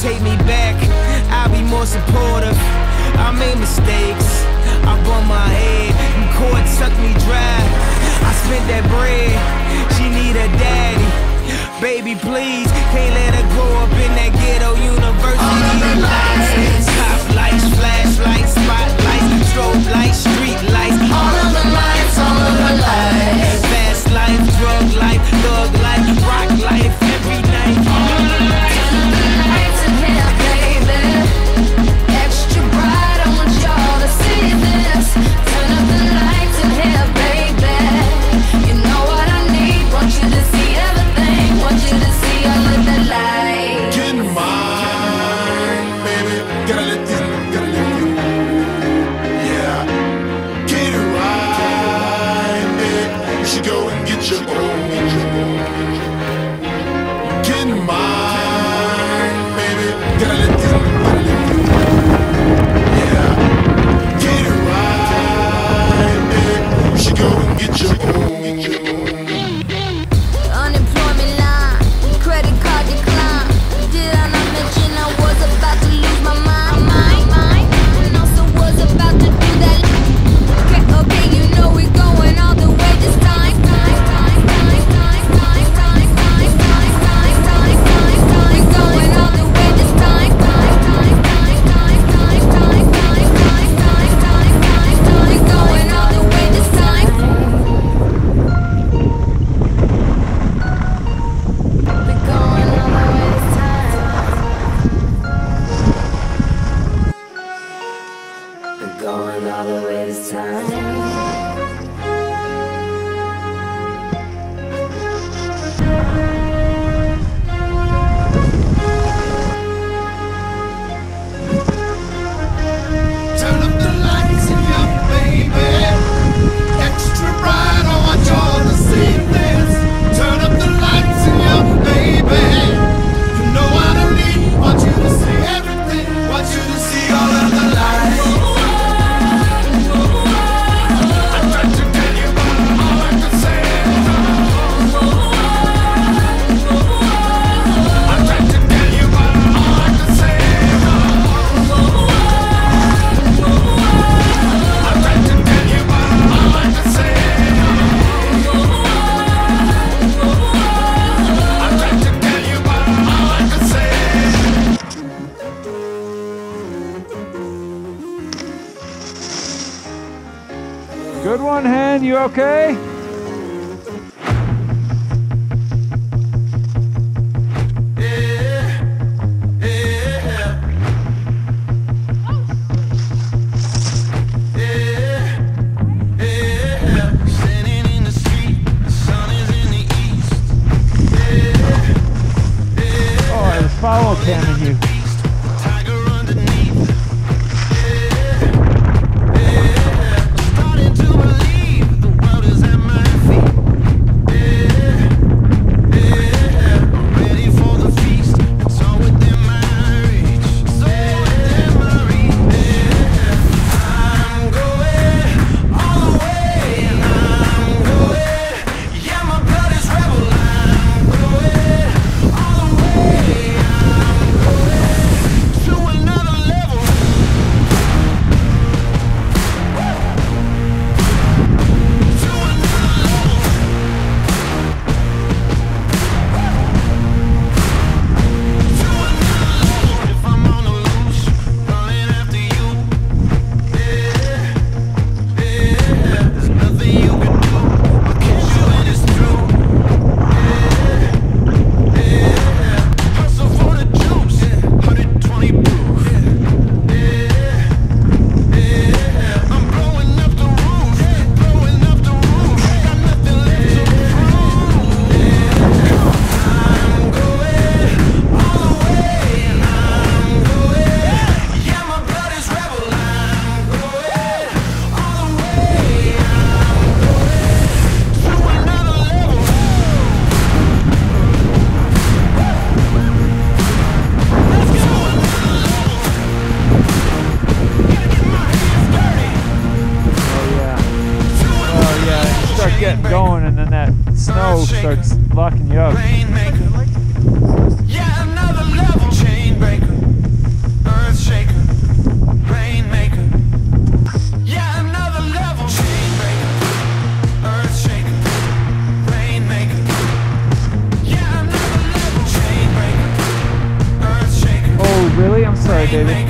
take me back, I'll be more supportive. I made mistakes, I bumped my head, and cord sucked me dry. I spent that bread, she need a daddy. Baby, please, can't let get your own. Mine, baby. Yeah, get it right, baby. You should go and get your own. okay? Starts locking you up. Yeah, another level. Chain breaker. Earth shaker. Rainmaker. Yeah, another level. Chain breaker. Earth shaker. Rainmaker. Yeah, another level. Chain breaker. Earth shaker. Oh, really? I'm sorry, David.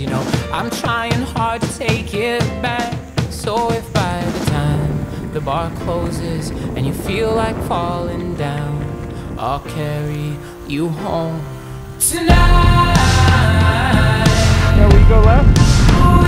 you know I'm trying hard to take it back. So if by the time the bar closes and you feel like falling down, I'll carry you home tonight. Now we go left.